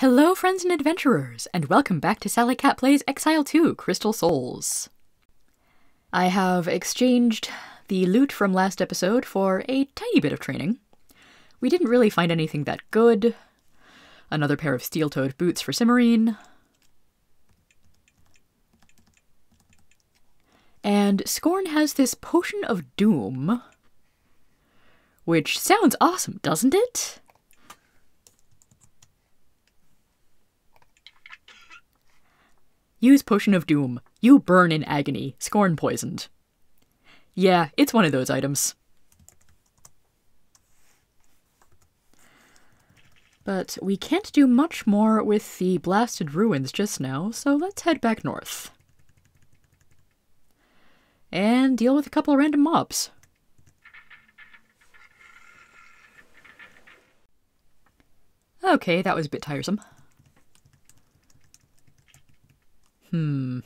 Hello, friends and adventurers, and welcome back to SallieKat Plays Exile 2 Crystal Souls. I have exchanged the loot from last episode for a tiny bit of training. We didn't really find anything that good. Another pair of steel toed boots for Cimmerine. And Scorn has this potion of doom, which sounds awesome, doesn't it? Use Potion of Doom. You burn in agony. Scorn poisoned. Yeah, it's one of those items. But we can't do much more with the blasted ruins just now, so let's head back north. And deal with a couple random mobs. Okay, that was a bit tiresome. Hmm.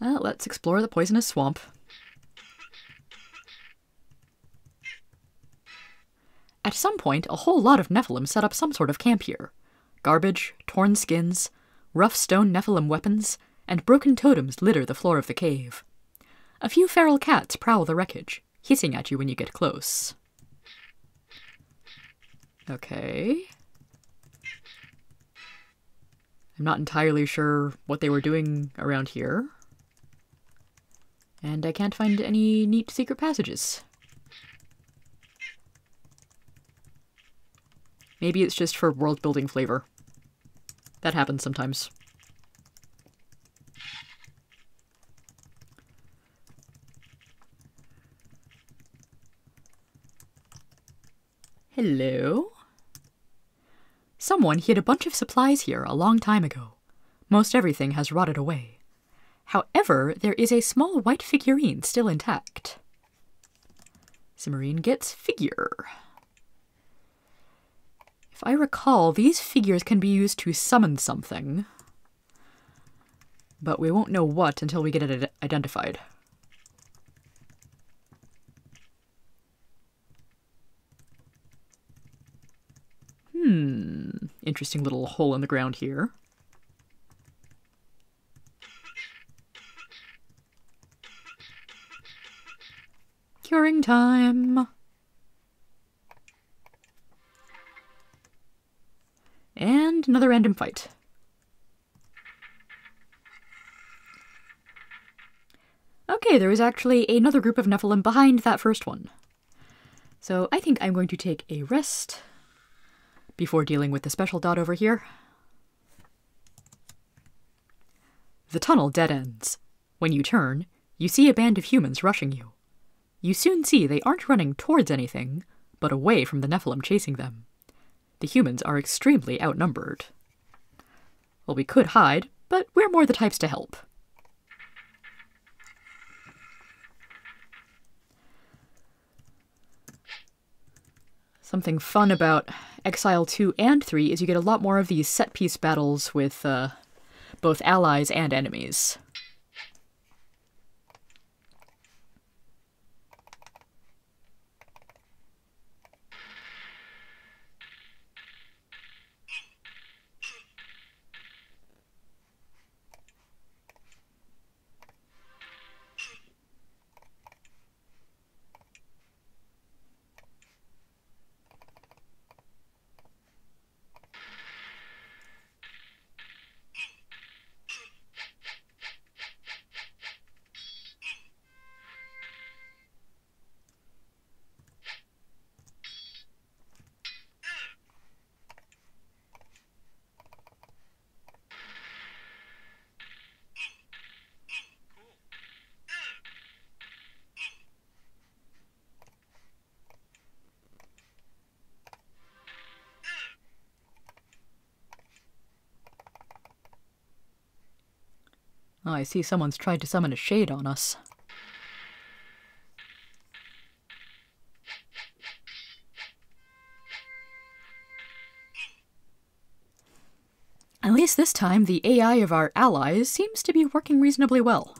Uh, let's explore the poisonous swamp. At some point, a whole lot of Nephilim set up some sort of camp here. Garbage, torn skins, rough stone Nephilim weapons, and broken totems litter the floor of the cave. A few feral cats prowl the wreckage, hissing at you when you get close. Okay. I'm not entirely sure what they were doing around here. And I can't find any neat secret passages. Maybe it's just for world building flavor. That happens sometimes. Hello? Someone hid a bunch of supplies here a long time ago. Most everything has rotted away. However, there is a small white figurine still intact. Cimmerine gets figure. If I recall, these figures can be used to summon something. But we won't know what until we get it identified. Hmm, interesting little hole in the ground here. Curing time. And another random fight. Okay, there is actually another group of Nephilim behind that first one. So I think I'm going to take a rest before dealing with the special dot over here. The tunnel dead ends. When you turn, you see a band of humans rushing you. You soon see they aren't running towards anything, but away from the Nephilim chasing them. The humans are extremely outnumbered. Well, we could hide, but we're more the types to help. Something fun about Exile 2 and 3 is you get a lot more of these set piece battles with uh, both allies and enemies. I see someone's tried to summon a shade on us. At least this time, the AI of our allies seems to be working reasonably well.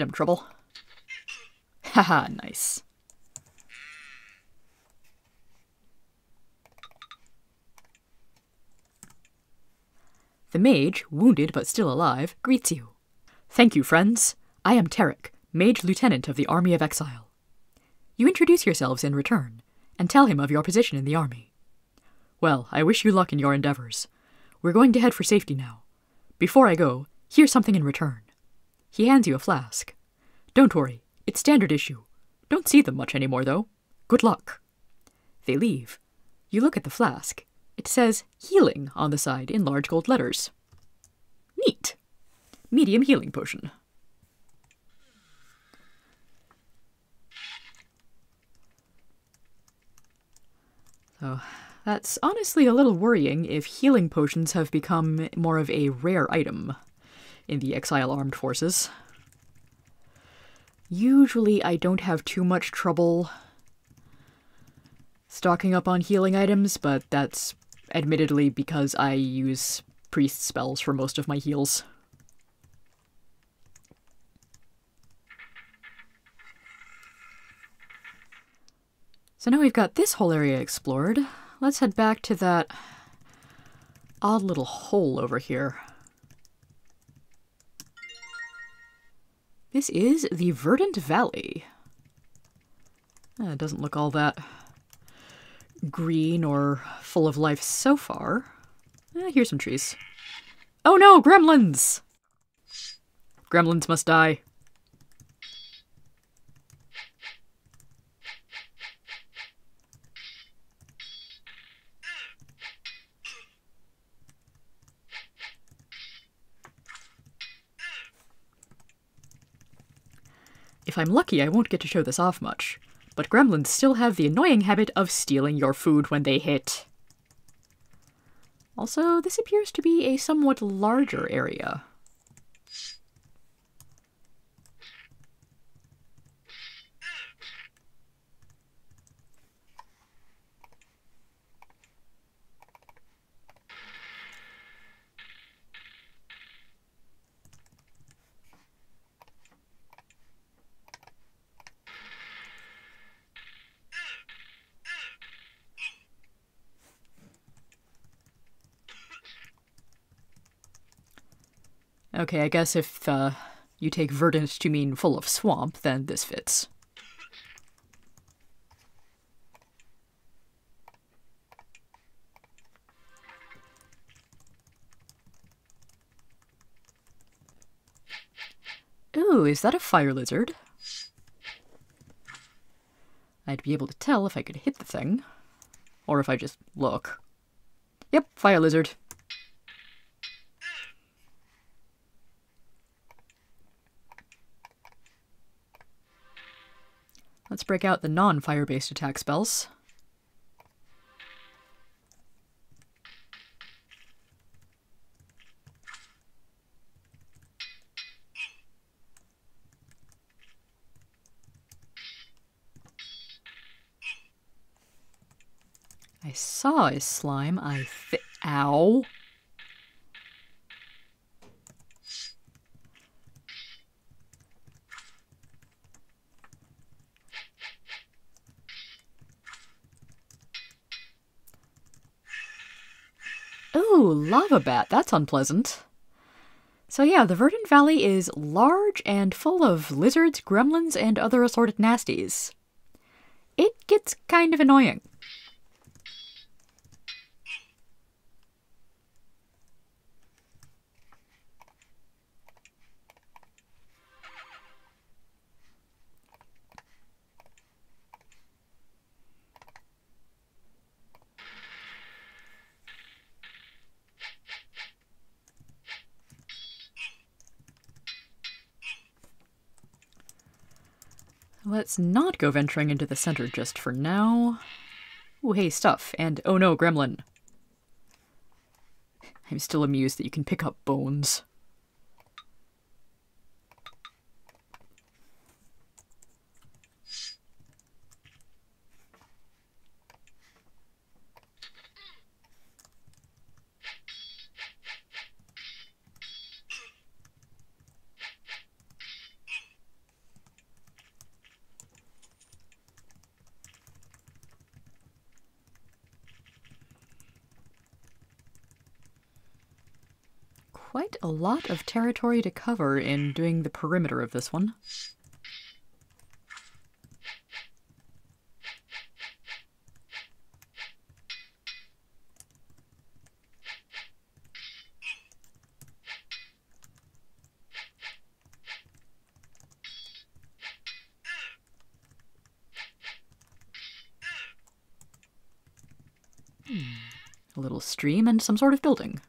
Get him, Trouble. Haha, nice. The mage, wounded but still alive, greets you. Thank you, friends. I am Tarek, Mage Lieutenant of the Army of Exile. You introduce yourselves in return, and tell him of your position in the army. Well, I wish you luck in your endeavors. We're going to head for safety now. Before I go, here's something in return. He hands you a flask. Don't worry, it's standard issue. Don't see them much anymore, though. Good luck. They leave. You look at the flask. It says healing on the side in large gold letters. Neat. Medium healing potion. So, that's honestly a little worrying if healing potions have become more of a rare item in the Exile Armed Forces. Usually, I don't have too much trouble stocking up on healing items, but that's admittedly because I use priest spells for most of my heals. So now we've got this whole area explored. Let's head back to that odd little hole over here. This is the Verdant Valley. Uh, it doesn't look all that green or full of life so far. Eh, here's some trees. Oh no, gremlins! Gremlins must die. I'm lucky, I won't get to show this off much, but gremlins still have the annoying habit of stealing your food when they hit. Also, this appears to be a somewhat larger area. Okay, I guess if uh, you take verdant to mean full of swamp, then this fits. Ooh, is that a fire lizard? I'd be able to tell if I could hit the thing. Or if I just look. Yep, fire lizard. Let's break out the non-fire based attack spells. I saw a slime, I thi- Ow. Lava bat. That's unpleasant. So yeah, the Verdant Valley is large and full of lizards, gremlins, and other assorted nasties. It gets kind of annoying. Let's not go venturing into the center just for now. Oh, hey, stuff. And oh no, gremlin. I'm still amused that you can pick up bones. A lot of territory to cover in doing the perimeter of this one. A little stream and some sort of building.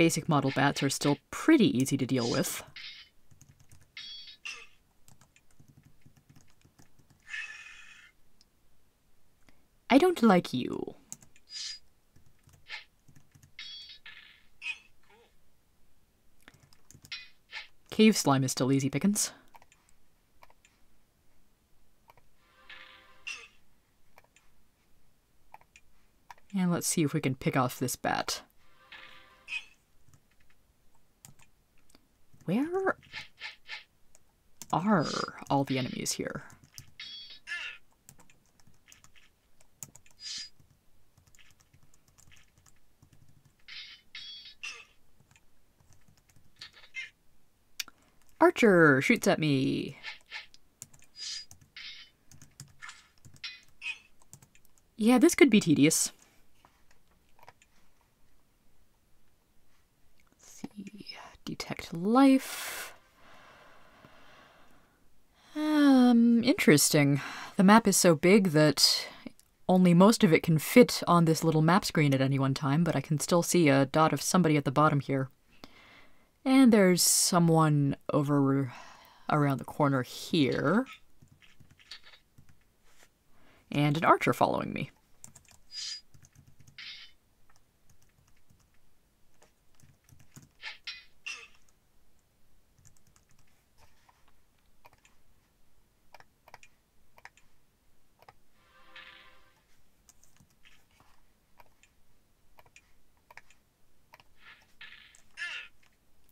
Basic model bats are still pretty easy to deal with. I don't like you. Cave slime is still easy pickings. And let's see if we can pick off this bat. Where are all the enemies here? Archer shoots at me. Yeah, this could be tedious. Let's see. Detect life. Um, interesting. The map is so big that only most of it can fit on this little map screen at any one time, but I can still see a dot of somebody at the bottom here. And there's someone over around the corner here. And an archer following me.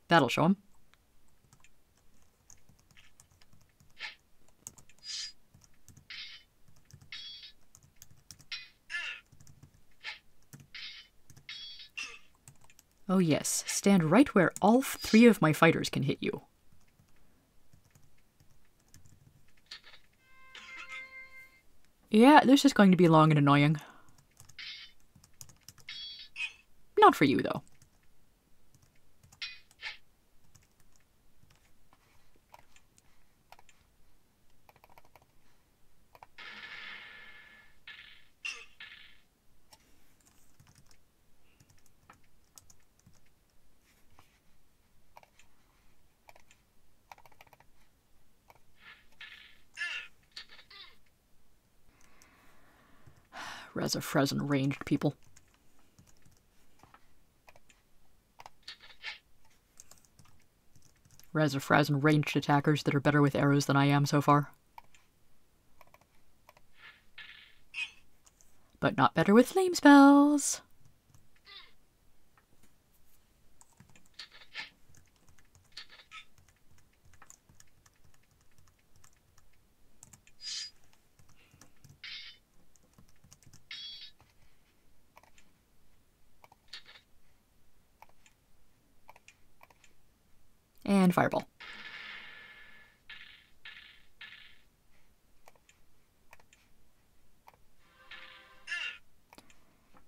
That'll show him. Oh yes, stand right where all three of my fighters can hit you. Yeah, this is going to be long and annoying. Not for you, though. Resifrezen ranged people. Resifrezen ranged attackers that are better with arrows than I am so far. But not better with flame spells. And Fireball.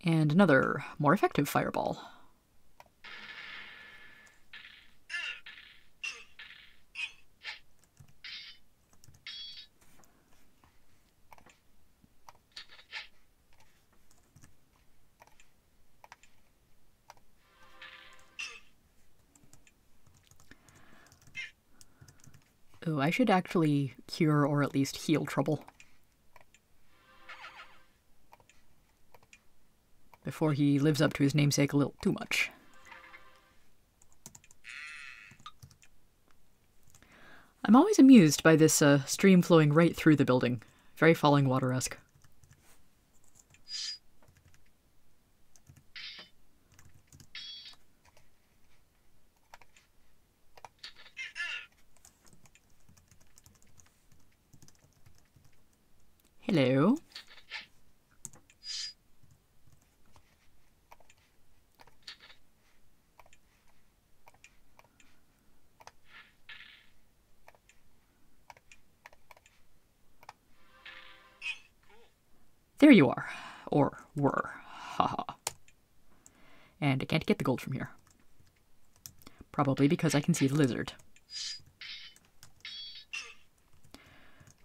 And another more effective Fireball. I should actually cure or at least heal trouble. Before he lives up to his namesake a little too much. I'm always amused by this uh, stream flowing right through the building. Very Fallingwater-esque. Hello. There you are. Or were. Haha. and I can't get the gold from here. Probably because I can see the lizard.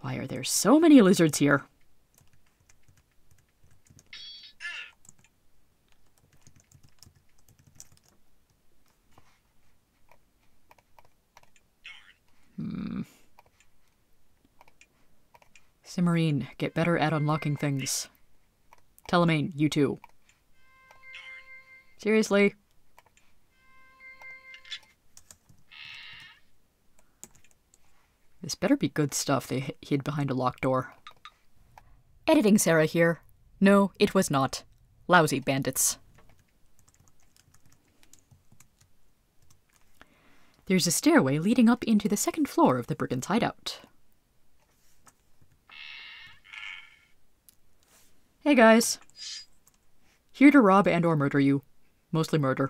Why are there so many lizards here? Hmm. Get better at unlocking things. Telemaine, you too. Seriously? This better be good stuff they hid behind a locked door. Editing Sarah here. No, it was not. Lousy bandits. There's a stairway leading up into the second floor of the brigand's hideout. Hey guys. Here to rob and or murder you. Mostly murder.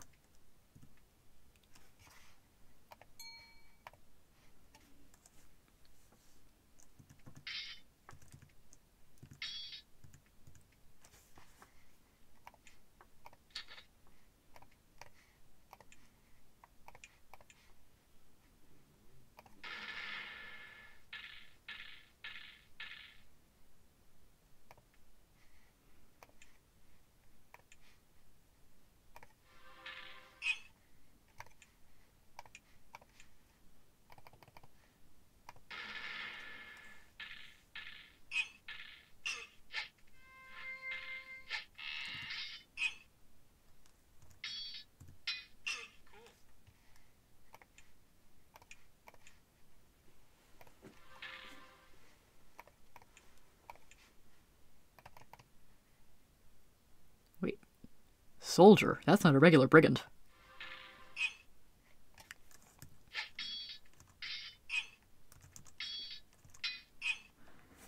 Soldier? That's not a regular brigand.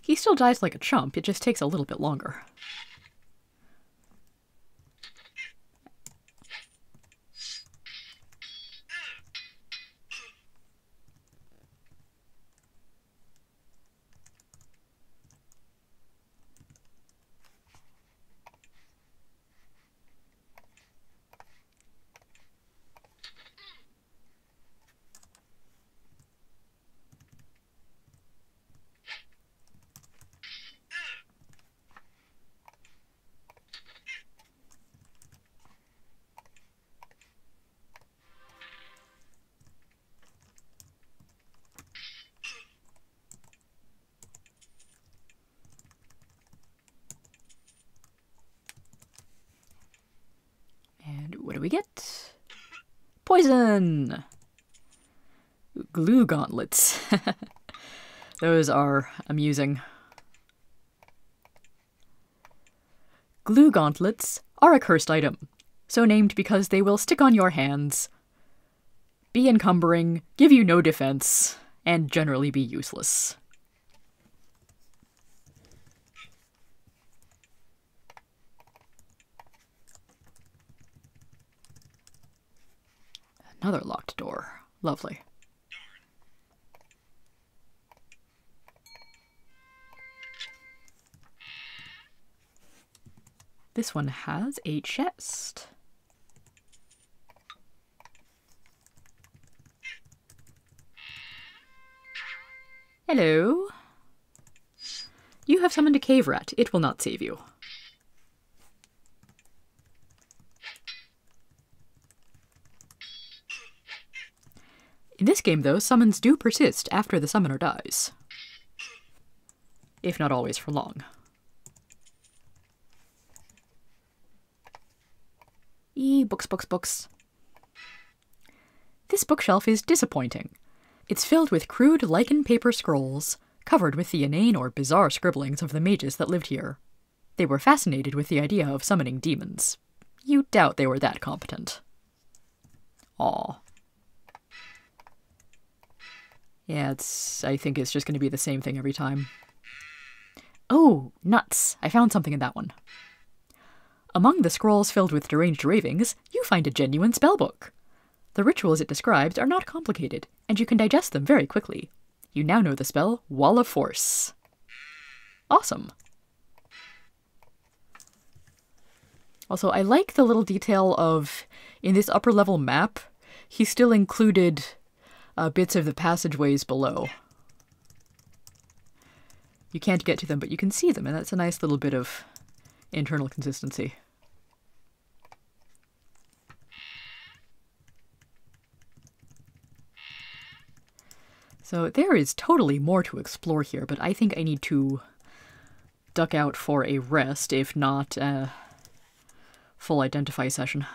He still dies like a chump, it just takes a little bit longer. And what do we get? Poison! Glue gauntlets. Those are amusing. Glue gauntlets are a cursed item, so named because they will stick on your hands, be encumbering, give you no defense, and generally be useless. Another locked door. Lovely. This one has a chest. Hello. You have summoned a cave rat. It will not save you. Game, though, summons do persist after the summoner dies. If not always for long. E books, books, books. This bookshelf is disappointing. It's filled with crude lichen paper scrolls, covered with the inane or bizarre scribblings of the mages that lived here. They were fascinated with the idea of summoning demons. You doubt they were that competent. Aw. Yeah, it's. I think it's just going to be the same thing every time. Oh, nuts! I found something in that one. Among the scrolls filled with deranged ravings, you find a genuine spellbook. The rituals it describes are not complicated, and you can digest them very quickly. You now know the spell Wall of Force. Awesome. Also, I like the little detail of, in this upper level map, he still included uh, bits of the passageways below. You can't get to them, but you can see them, and that's a nice little bit of internal consistency. So there is totally more to explore here, but I think I need to duck out for a rest, if not a full identify session.